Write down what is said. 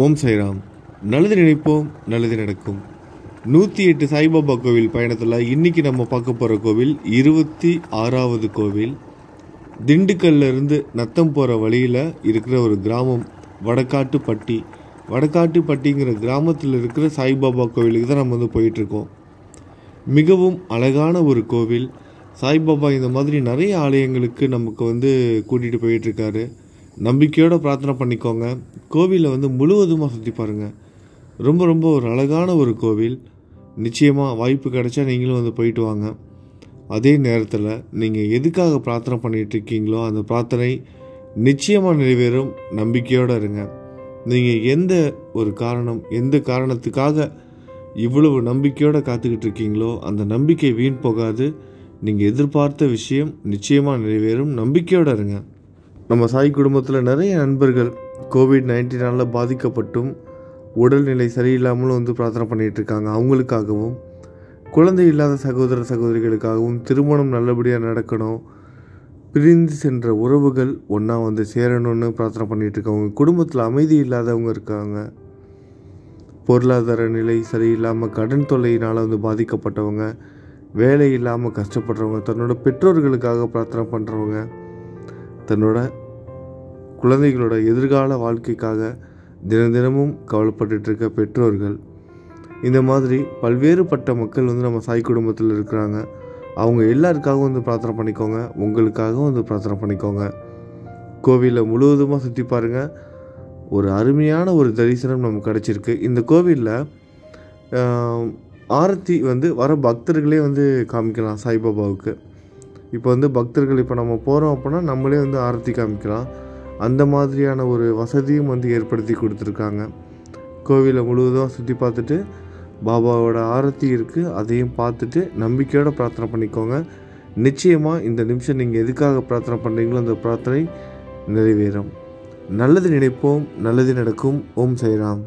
ஓம் சைராம் நல்லது நினைப்போம் நல்லது நடக்கும். நூற்றி எட்டு சாய்பாபா கோவில் பயணத்தில் இன்னைக்கு நம்ம பார்க்க போகிற கோவில் இருபத்தி ஆறாவது கோவில். திண்டுக்கல்லிருந்து நத்தம் போகிற வழியில் இருக்கிற ஒரு கிராமம் வடக்காட்டுப்பட்டி வடக்காட்டுப்பட்டிங்கிற கிராமத்தில் இருக்கிற சாய்பாபா கோவிலுக்கு தான் நம்ம வந்து போயிட்டுருக்கோம். மிகவும் அழகான ஒரு கோவில். சாய்பாபா இந்த மாதிரி நிறைய ஆலயங்களுக்கு நமக்கு வந்து கூட்டிகிட்டு போயிட்டுருக்காரு. நம்பிக்கையோடு பிரார்த்தனை பண்ணிக்கோங்க. கோவிலை வந்து முழுவதுமாக சுற்றி பாருங்கள் ரொம்ப ரொம்ப ஒரு அழகான ஒரு கோவில். நிச்சயமாக வாய்ப்பு கிடைச்சா நீங்களும் வந்து போயிட்டு வாங்க. அதே நேரத்தில் நீங்கள் எதுக்காக பிரார்த்தனை பண்ணிகிட்டு இருக்கீங்களோ அந்த பிரார்த்தனை நிச்சயமாக நிறைவேறும். நம்பிக்கையோடு இருங்க. நீங்கள் எந்த ஒரு காரணம் எந்த காரணத்துக்காக இவ்வளவு நம்பிக்கையோடு காத்துக்கிட்டு இருக்கீங்களோ அந்த நம்பிக்கை வீண் போகாது. நீங்கள் எதிர்பார்த்த விஷயம் நிச்சயமாக நிறைவேறும். நம்பிக்கையோடு இருங்க. நம்ம சாய் குடும்பத்தில் நிறைய நண்பர்கள் கோவிட் நைன்டீனால் பாதிக்கப்பட்டும் உடல்நிலை சரியில்லாமலும் வந்து பிரார்த்தனை பண்ணிகிட்டு இருக்காங்க. அவங்களுக்காகவும் குழந்தை இல்லாத சகோதர சகோதரிகளுக்காகவும் திருமணம் நல்லபடியாக நடக்கணும். பிரிந்து சென்ற உறவுகள் ஒன்றா வந்து சேரணும்னு பிரார்த்தனை பண்ணிகிட்டு இருக்காங்க குடும்பத்தில் அமைதி இல்லாதவங்க இருக்காங்க. பொருளாதார நிலை சரியில்லாமல் கடன் தொல்லையினால் வந்து பாதிக்கப்பட்டவங்க வேலை இல்லாமல் கஷ்டப்படுறவங்க தன்னோட பெற்றோர்களுக்காக பிரார்த்தனை பண்ணுறவங்க தன்னோட குழந்தைகளோட எதிர்கால வாழ்க்கைக்காக தினம் தினமும் கவலைப்பட்டுட்ருக்க பெற்றோர்கள் இந்த மாதிரி பல்வேறுபட்ட மக்கள் வந்து நம்ம சாய் குடும்பத்தில் இருக்கிறாங்க. அவங்க எல்லாருக்காகவும் வந்து பிரார்த்தனை பண்ணிக்கோங்க. உங்களுக்காகவும் வந்து பிரார்த்தனை பண்ணிக்கோங்க. கோவிலை முழுவதுமாக சுற்றி பாருங்கள் ஒரு அருமையான ஒரு தரிசனம் நமக்கு கிடச்சிருக்கு. இந்த கோவிலில் ஆரத்தி வந்து வர பக்தர்களே வந்து காமிக்கலாம் சாய்பாபாவுக்கு. இப்போ வந்து பக்தர்கள் இப்போ நம்ம போகிறோம் அப்படின்னா நம்மளே வந்து ஆரத்தி காமிக்கலாம். அந்த மாதிரியான ஒரு வசதியும் வந்து ஏற்படுத்தி கொடுத்துருக்காங்க. கோவிலை முழுவதும் சுற்றி பார்த்துட்டு பாபாவோட ஆரத்தி இருக்குது அதையும் பார்த்துட்டு நம்பிக்கையோடு பிரார்த்தனை பண்ணிக்கோங்க. நிச்சயமாக இந்த நிமிஷம் நீங்கள் எதுக்காக பிரார்த்தனை பண்ணுறீங்களோ அந்த பிரார்த்தனை நிறைவேறும். நல்லது நினைப்போம் நல்லது நடக்கும். ஓம் சைராம்